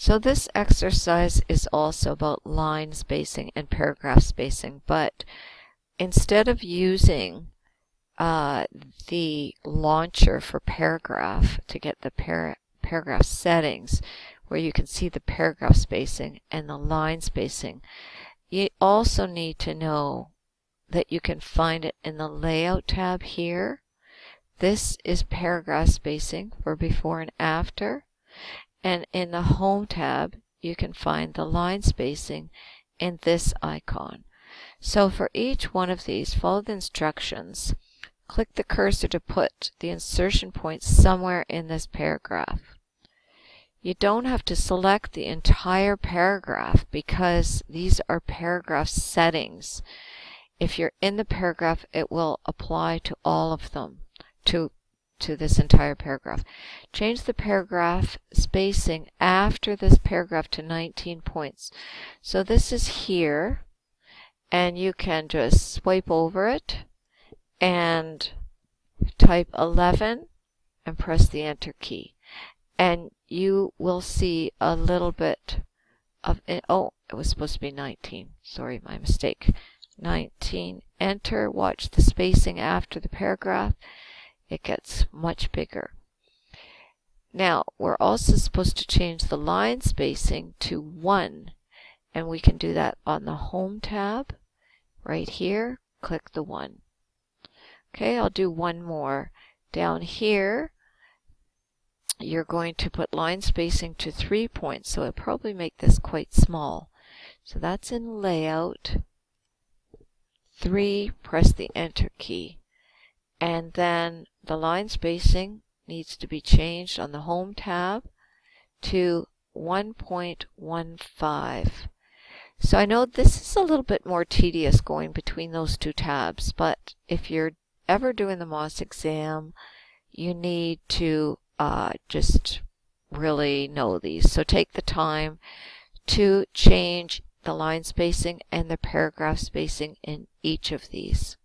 So this exercise is also about line spacing and paragraph spacing, but instead of using uh, the launcher for paragraph to get the para paragraph settings where you can see the paragraph spacing and the line spacing, you also need to know that you can find it in the layout tab here. This is paragraph spacing for before and after. And in the home tab, you can find the line spacing in this icon. So for each one of these, follow the instructions. Click the cursor to put the insertion point somewhere in this paragraph. You don't have to select the entire paragraph because these are paragraph settings. If you're in the paragraph, it will apply to all of them, to, to this entire paragraph. Change the paragraph spacing after this paragraph to 19 points. So this is here, and you can just swipe over it and type 11 and press the enter key and you will see a little bit of. Oh, it was supposed to be 19. Sorry, my mistake. 19. Enter. Watch the spacing after the paragraph. It gets much bigger. Now, we're also supposed to change the line spacing to 1. And we can do that on the Home tab. Right here, click the 1. Okay, I'll do one more. Down here, you're going to put line spacing to three points, so it'll probably make this quite small. So that's in layout. Three, press the enter key. And then the line spacing needs to be changed on the home tab to 1.15. So I know this is a little bit more tedious going between those two tabs, but if you're ever doing the MOS exam, you need to uh, just really know these. So take the time to change the line spacing and the paragraph spacing in each of these.